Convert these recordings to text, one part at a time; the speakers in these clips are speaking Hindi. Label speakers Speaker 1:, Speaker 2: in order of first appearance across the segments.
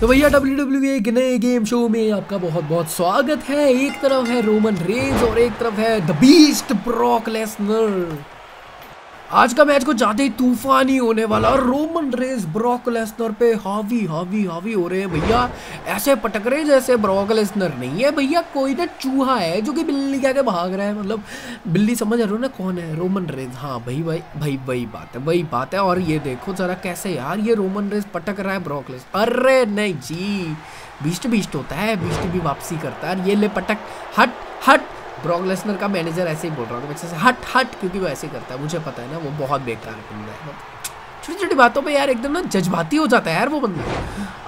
Speaker 1: तो भैया डब्ल्यू डब्ल्यू एक नए गेम शो में आपका बहुत बहुत स्वागत है। एक तरफ़ है रोमन रेज और एक तरफ़ है द बीस्ट ब्रॉक लेसनर आज का मैच को जाते ही तूफ़ान होने वाला रोमन रेस ब्रॉक लेसनर पे हावी हावी हावी हो रहे हैं भैया। ऐसे पटक रहे जैसे ब्रॉक लेसनर नहीं है। भैया, कोई ना चूहा है जो कि बिल्ली क्या के भाग रहा है मतलब बिल्ली समझ रहे हो ना कौन है? Roman Reigns. हाँ भाई भाई भाई, वही बात है, वही बात है। और ये देखो जरा कैसे यार, ये रोमन रेस पटक रहा है ब्रॉक लेस। अरे नहीं जी, बीस्ट बीस्ट होता है, बीस्ट भी वापसी करता है। ये ले पटक, हट हट। ब्रॉक लेसनर का मैनेजर ऐसे ही बोल रहा था वैसे से हट हट, क्योंकि वो ऐसे करता है। मुझे पता है ना, वो बहुत बेकार बंदा, है छोटी छोटी बातों पे यार एकदम ना जज्बाती हो जाता है यार वो बंदा।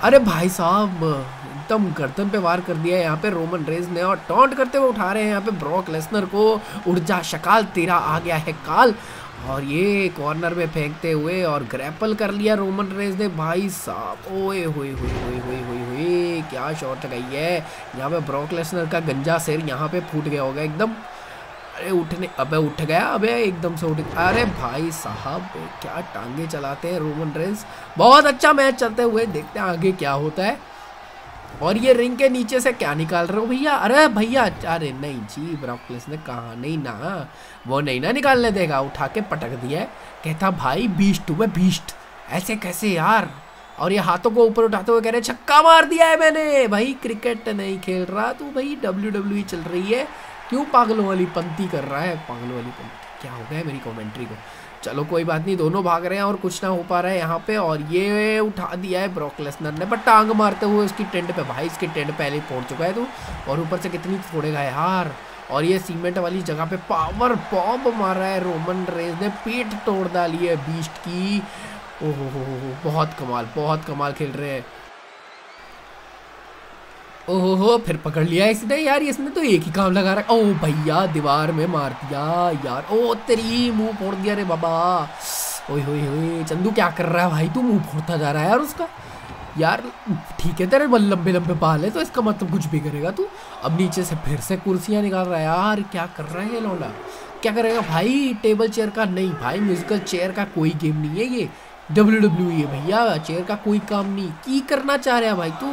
Speaker 1: अरे भाई साहब, एकदम गर्दन पे वार कर दिया है यहाँ पे रोमन रेज ने और टॉन्ट करते हुए उठा रहे हैं यहाँ पे ब्रॉक लेसनर को। ऊर्जा शकाल तेरा आ गया है काल। और ये कॉर्नर में फेंकते हुए और ग्रैपल कर लिया रोमन रेज ने। भाई साहब, ओए, हुए हुए हुए हुए हुए हुए, क्या शॉट गई है। यहाँ पे ब्रॉक लेसनर का गंजा सिर यहाँ पे फूट गया होगा एकदम। अरे उठने, अबे उठ गया, अबे एकदम से उठ, अरे भाई साहब, क्या टांगे चलाते हैं रोमन रेज बहुत अच्छा मैच चलते हुए देखते हैं आगे क्या होता है। और ये रिंग के नीचे से क्या निकाल रहे हो भैया? अरे भैया, अरे नहीं जी, ब्रॉकलेस ने कहा, नहीं ना, वो नहीं ना निकालने देगा, उठा के पटक दिया कहता, भाई बीस्ट मैं बीस्ट ऐसे कैसे यार? और ये हाथों को ऊपर उठाते हुए कह रहे, छक्का मार दिया है मैंने। भाई क्रिकेट नहीं खेल रहा तू, भाई डब्ल्यू डब्ल्यू चल रही है। क्यों पागलों वाली पंक्ति कर रहा है? पागलों वाली पंक्ति, क्या हो गया मेरी कमेंट्री को? चलो कोई बात नहीं, दोनों भाग रहे हैं और कुछ ना हो पा रहा है यहाँ पे और ये उठा दिया है ब्रॉक लेसनर ने। बट टांग मारते हुए उसकी टेंट पे, भाई इसकी टेंट पहले ही पहुँच चुका है तू। और ऊपर से कितनी फोड़ेगा यार। और ये सीमेंट वाली जगह पे पावर बॉम्ब मार रहा है रोमन रेज ने पेट तोड़ डाली है बीस्ट की। ओहो बहुत कमाल बहुत कमाल खेल रहे हैं। ओहो, फिर पकड़ लिया इसने यार, इसने तो एक ही काम लगा रहा ओ भैया, दीवार में मार दिया यार। ओ, तेरी मुँह फोड़ दिया रे बाबा। ओए होए होए चंदू क्या कर रहा है भाई? तू मुँह फोड़ता जा रहा है यार उसका। यार, ठीक है, तेरे बल लंबे लंबे बाल है तो इसका मतलब कुछ भी करेगा तू। अब नीचे से फिर से कुर्सियाँ निकाल रहा है यार। क्या कर रहा है ये क्या करेगा भाई? टेबल चेयर का? नहीं भाई म्यूजिकल चेयर का कोई गेम नहीं है ये। डब्ल्यू डब्ल्यू है भैया चेयर का कोई काम नहीं। की करना चाह रहा भाई तू?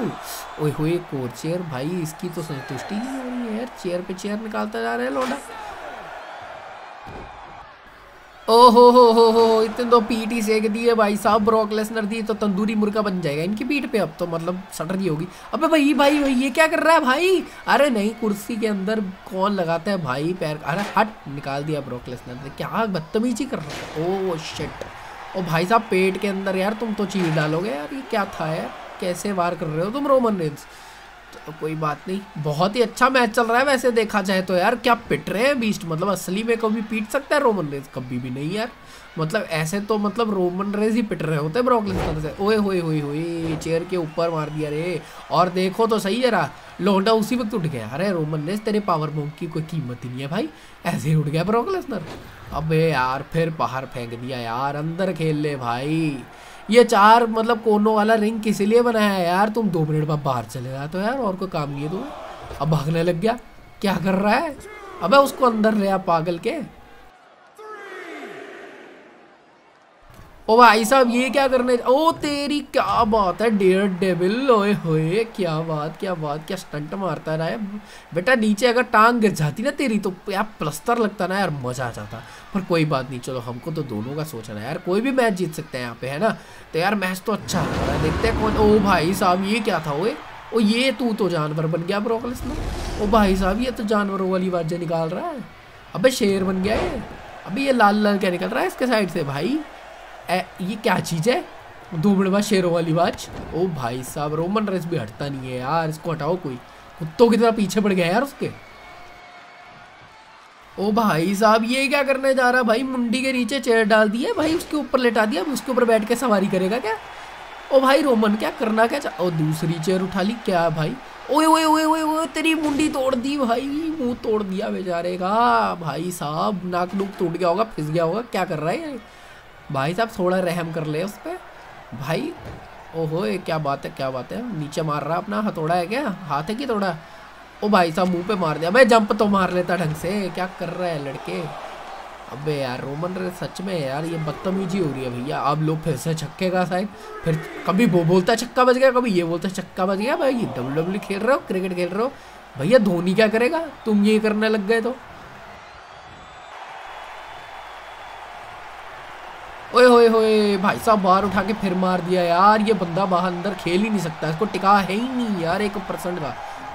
Speaker 1: ओए होए, कोर चेयर भाई, इसकी तो संतुष्टि नहीं हो रही है यार। चेयर पे चेयर निकालता जा रहा है लोडा ओहो, हो हो हो हो, इतने तो पीट ही सेक दिए भाई साहब। ब्रॉक लेसनर दी तो तंदूरी मुर्गा बन जाएगा इनकी पीठ पे। अब तो मतलब सटर दी होगी। अबे भाई भाई भाई, ये क्या कर रहा है भाई? अरे नहीं, कुर्सी के अंदर कौन लगाता है भाई? पैर, अरे हट, निकाल दिया ब्रॉक लेसनर ने। क्या बदतमीजी कर रहा है? ओ शिट ओ भाई साहब, पेट के अंदर यार तुम तो चीर डालोगे यार, ये क्या था यार? कैसे वार कर रहे हो तुम रोमन रेंस तो कोई बात नहीं। बहुत ही अच्छा मैच चल रहा है वैसे, देखा जाए तो यार। क्या पिट रहे हैं बीस्ट मतलब असली में कभी पीट सकता है रोमन रेस कभी भी नहीं यार। मतलब ऐसे तो मतलब रोमन रेस ही पिट रहे होते ब्रॉक लेसनर से। ओए, होए होए होए चेयर के ऊपर मार दिया रे। और देखो तो सही जरा, लोंडा उसी वक्त उठ गया। अरे रोमन रेस तेरे पावर बॉम्ब की कोई कीमत ही नहीं है भाई। ऐसे ही उठ गया ब्रॉक लेसनर अबे यार, फिर बाहर फेंक दिया यार। अंदर खेल ले भाई। ये चार मतलब कोनों वाला रिंग किस लिए बनाया है यार? तुम दो मिनट बाद बाहर चले जाते हो यार, और कोई काम नहीं है तुम अब भागने लग गया। क्या कर रहा है? अबे उसको अंदर ले आ, पागल के। ओ भाई साहब, ये क्या करने ओ तेरी क्या बात है, डेयर डेविल? ओए होए, क्या बात क्या बात, क्या स्टंट मारता है बेटा नीचे अगर टांग गिर जाती ना तेरी तो यार प्लस्तर लगता ना यार, मज़ा आ जाता। पर कोई बात नहीं, चलो हमको तो दोनों का सोचना है यार। कोई भी मैच जीत सकते हैं यहाँ पे, है ना? तो यार मैच तो अच्छा है, देखते हैं कौन ओ भाई साहब, ये क्या था ओए? ओ ये तू तो जानवर बन गया ब्रोकलिस में ओ भाई साहब, ये तो जानवरों वाली बातें निकाल रहा है। अबे शेर बन गया ये। अभी ये लाल लाल क्या निकल रहा है इसके साइड से भाई? ये क्या चीज़ है? दो मिनट बाद शेरों वाली बात। ओ भाई साहब, रोमन रेस भी हटता नहीं है यार, इसको हटाओ कोई। कुत्तों की तरह पीछे पड़ गया यार उसके। ओ भाई साहब, ये क्या करने जा रहा भाई मुंडी के नीचे चेयर डाल दिया भाई उसके ऊपर लेटा दिया उसके ऊपर बैठ के सवारी करेगा क्या? ओ भाई रोमन, क्या करना क्या चाह ओ दूसरी चेयर उठा ली, क्या भाई? ओए ओए ओए ओए ओए, तेरी मुंडी तोड़ दी भाई, मुँह तोड़ दिया बेचारे का। भाई साहब नाक नुक टूट गया होगा, फिस गया होगा, क्या कर रहा है भाई साहब, थोड़ा रहम कर ले उस पर भाई, ओहो, ये क्या बात है, क्या बात है? नीचे मार रहा अपना, हथौड़ा है क्या? हाथ है कि थोड़ा? ओ भाई साहब, मुँह पे मार दिया। भाई जंप तो मार लेता ढंग से। क्या कर रहा है लड़के? अबे यार, रोमन रे, सच में यार, ये बदतमीजी हो रही है भैया। आप लोग फिर से छक्के का साइड फिर कभी वो बोलता छक्का बज गया, कभी ये बोलता छक्का बज गया। भाई डब्ल्यू डब्ल्यू खेल रहे हो, क्रिकेट खेल रहे हो। भैया, धोनी क्या करेगा? तुम ये करने लग गए तो। ओए होए, भाई साहब बाहर उठा के फिर मार दिया यार, ये बंदा बाहर अंदर खेल ही नहीं सकता, इसको टिका है ही नहीं यार एक परसेंट का।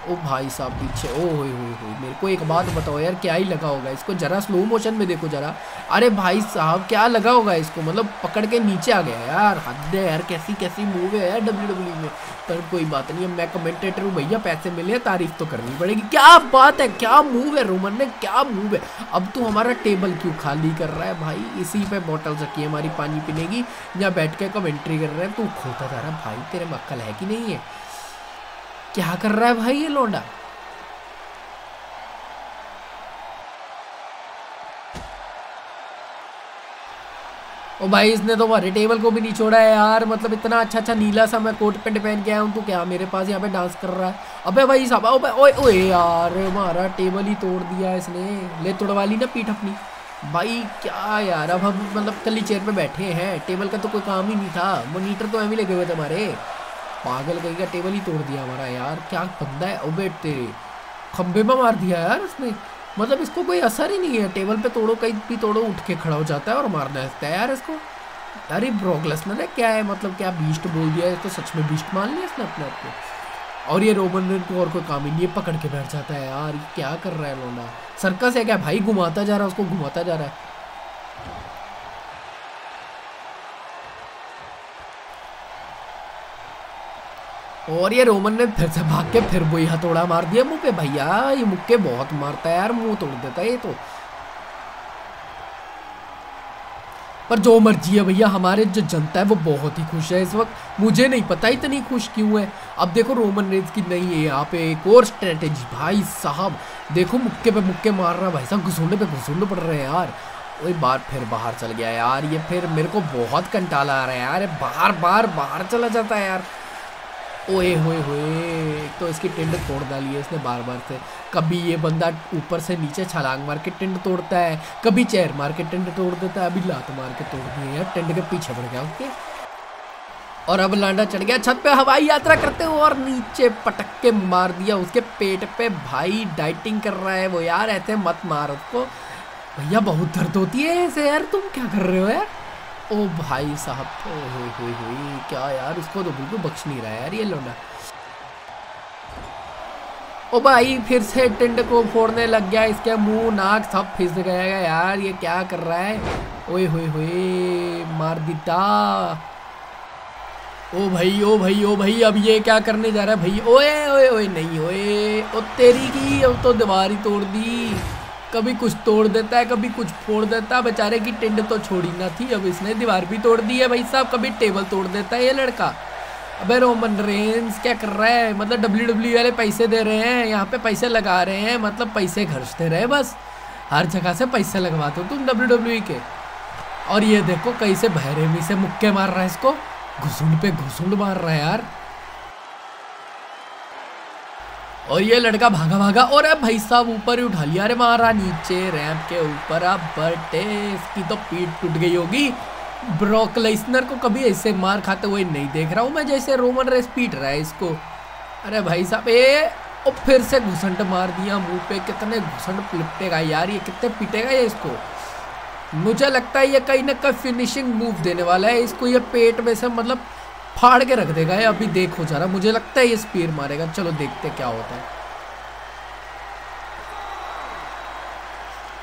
Speaker 1: ओ भाई साहब, पीछे, ओ हो मेरे को एक बात बताओ यार, क्या ही लगा होगा इसको? जरा स्लो मोशन में देखो जरा। अरे भाई साहब, क्या लगा होगा इसको? मतलब पकड़ के नीचे आ गया यार। हद है यार, कैसी कैसी मूव है यार डब्ल्यू डब्ल्यू में। पर कोई बात नहीं मैं कमेंटेटर हूँ भैया, पैसे मिले तारीफ़ तो करनी पड़ेगी। क्या बात है, क्या मूव है रोमन ने, क्या मूव है? अब तो हमारा टेबल क्यों खाली कर रहा है भाई? इसी पे बॉटल रखी है हमारी पानी पीने की। या बैठ के कमेंट्री कर रहे हैं। तू खोता जा रहा भाई, तेरे मक्कल है कि नहीं है? क्या कर रहा है भाई ये लोंडा? ओ भाई, इसने तो टेबल को भी नहीं छोड़ा है यार। मतलब इतना अच्छा अच्छा नीला सा मैं कोट पेंट पहन के आया हूँ तो क्या मेरे पास यहाँ पे डांस कर रहा है? अबे भाई साहब ओए ओए ओए यार, हमारा टेबल ही तोड़ दिया इसने। ले तोड़वा ली ना पीठ अपनी। भाई, क्या यार, अब हम मतलब कल चेयर पे बैठे हैं। टेबल का तो कोई काम ही नहीं था। मोनीटर तो एम लगे हुए थे हमारे। पागल कहीं का टेबल ही तोड़ दिया हमारा यार। क्या बंदा है? ओबे तेरे। खंबे में मार दिया यार उसने। मतलब इसको कोई असर ही नहीं है। टेबल पे तोड़ो, कहीं भी तोड़ो, उठ के खड़ा हो जाता है और मारना है यार इसको। अरे ब्रोकलेस ने क्या है? मतलब क्या बीस्ट बोल दिया है? तो सच में बीस्ट मान लिया इसने अपने आप को? और ये रोमन को और कोई काम ही नहीं है। पकड़ के बैठ जाता है यार। क्या कर रहा है लोना सर्कस है क्या? भाई घुमाता जा रहा है, उसको घुमाता जा रहा है। और ये रोमन ने फिर से भाग के फिर वही हथौड़ा मार दिया मुँह पे। भैया, ये मुक्के बहुत मारता है यार, मुँह तोड़ देता है ये तो। पर जो मर्ज़ी है भैया, हमारे जो जनता है वो बहुत ही खुश है इस वक्त। मुझे नहीं पता इतनी खुश क्यों है। अब देखो रोमन रेंज की नहीं है यहाँ पे एक और स्ट्रेटेजी भाई साहब। देखो मुक्के पे मुक्के मार रहा भाई साहब घुसूंडे पे घुसूंडे पड़ रहे हैं यार। वही बार फिर बाहर चल गया यार, ये फिर मेरे को बहुत कंटाला आ रहा है यार बार बार बाहर चला जाता है यार। ओए होए होए तो इसकी टिंड तोड़ डाली है इसने बार बार से। कभी ये बंदा ऊपर से नीचे छलांग मार के टिंड तोड़ता है, कभी चेयर मार के टिंड तोड़ देता है, अभी लात मार के तोड़ दिए यार टिंड के पीछे बढ़ गया, ओके? और अब लांडा चढ़ गया छत पे, हवाई यात्रा करते हुए, और नीचे पटक के मार दिया उसके पेट पे। भाई, डाइटिंग कर रहा है वो यार, ऐसे मत मार उसको। भैया, बहुत दर्द होती है ऐसे यार, तुम क्या कर रहे हो यार? ओ भाई साहब ओ हो हो हो क्या यार उसको तो बिल्कुल बख्श नहीं रहा यार ये लोना ओ भाई, फिर से टिंड को फोड़ने लग गया, इसके मुँह, नाक सब फिस गया यार, ये क्या कर रहा है? ओए होए होए, मार दिता। ओ भाई ओ भाई ओ भाई, अब ये क्या करने जा रहा है भाई? ओए ओए ओए, नहीं, ओए, ओ तेरी की, अब तो दीवार ही तोड़ दी। कभी कुछ तोड़ देता है, कभी कुछ फोड़ देता है। बेचारे की टिंड तो छोड़ी ना थी, अब इसने दीवार भी तोड़ दी है भाई साहब, कभी टेबल तोड़ देता है ये लड़का। अबे रोमन रेंस, क्या कर रहा है? मतलब डब्ल्यू डब्ल्यू वाले पैसे दे रहे हैं, यहाँ पे पैसे लगा रहे हैं मतलब पैसे खर्चते रहे बस। हर जगह से पैसे लगवाते हो तुम डब्ल्यू डब्ल्यू के। और ये देखो कैसे भैरेमी से मुक्के मार रहा है इसको। घुसुंड पे घुसुंड मार रहा है यार। और ये लड़का भागा भागा और अब भाई साहब ऊपर ही उठा लिया। अरे मारा नीचे रैंप के ऊपर, अब बटे इसकी तो पीठ टूट गई होगी। ब्रॉक लेसनर को कभी ऐसे मार खाते हुए नहीं देख रहा हूँ मैं, जैसे रोमन रेस पीट रहा है इसको। अरे भाई साहब, ए और फिर से घुसंट मार दिया मुँह पे। कितने घुसंट लिपटेगा यार, ये कितने पीटेगा ये इसको? मुझे लगता है ये कहीं ना कहीं फिनिशिंग मूव देने वाला है। इसको ये पेट में से मतलब फाड़ के रख देगा, ये अभी देखो जरा। मुझे लगता है ये स्पीर मारेगा। चलो देखते क्या होता है।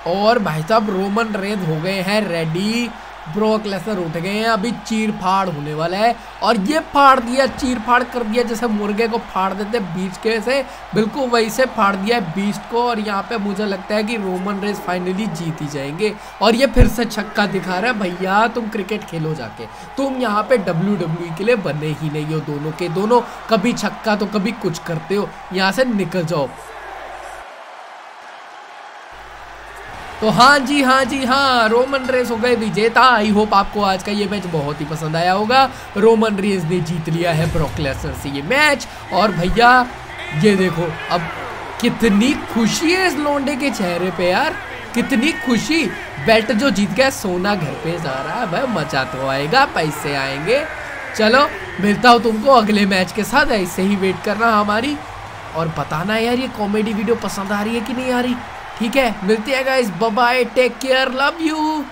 Speaker 1: और भाई साहब रोमन रेड हो गए हैं रेडी ब्रोक लेसनर उठ गए हैं, अभी चीर फाड़ होने वाला है। और ये फाड़ दिया, चीर फाड़ कर दिया, जैसे मुर्गे को फाड़ देते बीच के से, बिल्कुल वैसे फाड़ दिया है बीच को। और यहाँ पे मुझे लगता है कि रोमन रेस फाइनली जीत ही जाएँगे। और ये फिर से छक्का दिखा रहा है, भैया, तुम क्रिकेट खेलो जाके। तुम यहाँ पे डब्ल्यू डब्ल्यू के लिए बने ही नहीं हो, दोनों के, दोनों कभी छक्का तो कभी कुछ करते हो। यहाँ से निकल जाओ। तो हाँ जी हाँ जी हाँ रोमन रेस हो गए, विजेता आई होप आपको आज का ये मैच बहुत ही पसंद आया होगा। रोमन रेस ने जीत लिया है ब्रोकलेसर से ये मैच और भैया, ये देखो, अब कितनी खुशी है इस लोंडे के चेहरे पे यार। कितनी खुशी। बेल्ट जो जीत गया, सोना घर पे जा रहा है भाई मज़ा तो आएगा, पैसे आएँगे। चलो, मिलता हूँ तुमको अगले मैच के साथ, ऐसे ही वेट करना हमारी। और बताना यार, ये कॉमेडी वीडियो पसंद आ रही है कि नहीं आ रही? ठीक है मिलती है guys bye take care love you